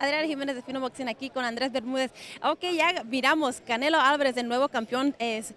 Adriana Jiménez de Fino Boxing aquí con Andrés Bermúdez. Ok, ya miramos, Canelo Álvarez, el nuevo campeón, es...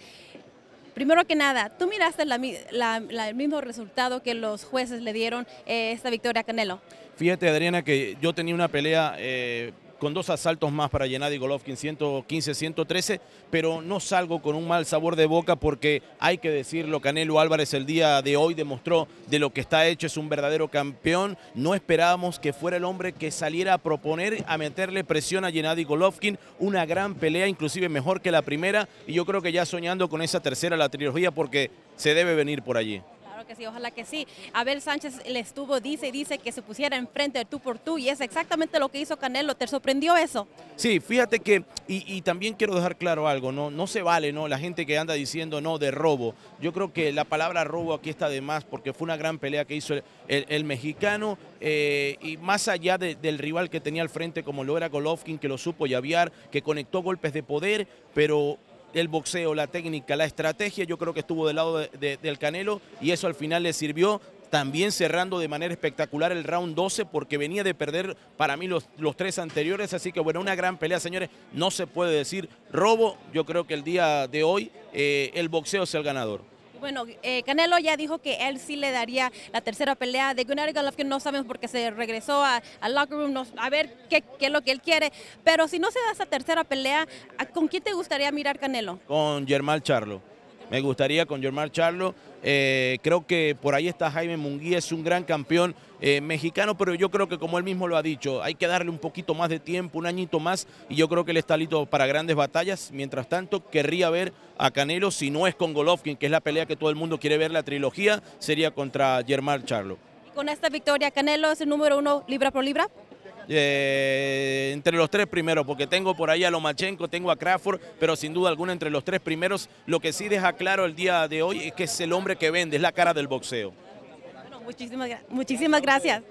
Primero que nada, ¿tú miraste el mismo resultado que los jueces le dieron eh, esta victoria a Canelo? Fíjate, Adriana, que yo tenía una pelea eh, con dos asaltos más para Gennady Golovkin, 115-113, pero no salgo con un mal sabor de boca porque hay que decirlo, Canelo Álvarez el día de hoy demostró de lo que está hecho, es un verdadero campeón, no esperábamos que fuera el hombre que saliera a proponer, a meterle presión a Gennady Golovkin, una gran pelea, inclusive mejor que la primera, y yo creo que ya soñando con esa tercera, la trilogía, porque se debe venir por allí que sí, ojalá que sí. Abel Sánchez le estuvo, dice y dice que se pusiera enfrente de tú por tú y es exactamente lo que hizo Canelo. ¿Te sorprendió eso? Sí, fíjate que, y, también quiero dejar claro algo, ¿no? No se vale, ¿no? La gente que anda diciendo no de robo. Yo creo que la palabra robo aquí está de más porque fue una gran pelea que hizo el, mexicano eh, y más allá del rival que tenía al frente como lo era Golovkin, que lo supo llavear, que conectó golpes de poder, pero el boxeo, la técnica, la estrategia, yo creo que estuvo del lado del Canelo y eso al final le sirvió. También cerrando de manera espectacular el round 12 porque venía de perder para mí los, tres anteriores. Así que bueno, una gran pelea, señores. No se puede decir robo. Yo creo que el día de hoy eh, el boxeo es el ganador. Bueno, eh, Canelo ya dijo que él sí le daría la tercera pelea de Gennady Golovkin, no sabemos por qué se regresó al locker room, a ver qué, es lo que él quiere, pero si no se da esa tercera pelea, ¿con quién te gustaría mirar Canelo? Con Germán Charlo. Me gustaría con Germán Charlo. Eh, creo que por ahí está Jaime Munguía, es un gran campeón eh, mexicano, pero yo creo que como él mismo lo ha dicho, hay que darle un poquito más de tiempo, un añito más, y yo creo que él está listo para grandes batallas. Mientras tanto, querría ver a Canelo, si no es con Golovkin, que es la pelea que todo el mundo quiere ver, la trilogía, sería contra Germán Charlo. ¿Y con esta victoria, Canelo es el número uno libra por libra? Eh, entre los tres primeros, porque tengo por ahí a Lomachenko, tengo a Crawford, pero sin duda alguna entre los tres primeros, lo que sí deja claro el día de hoy es que es el hombre que vende, es la cara del boxeo. muchísimas, muchísimas gracias.